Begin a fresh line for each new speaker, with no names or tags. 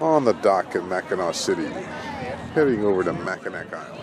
on the dock in Mackinac City, heading over to Mackinac Island.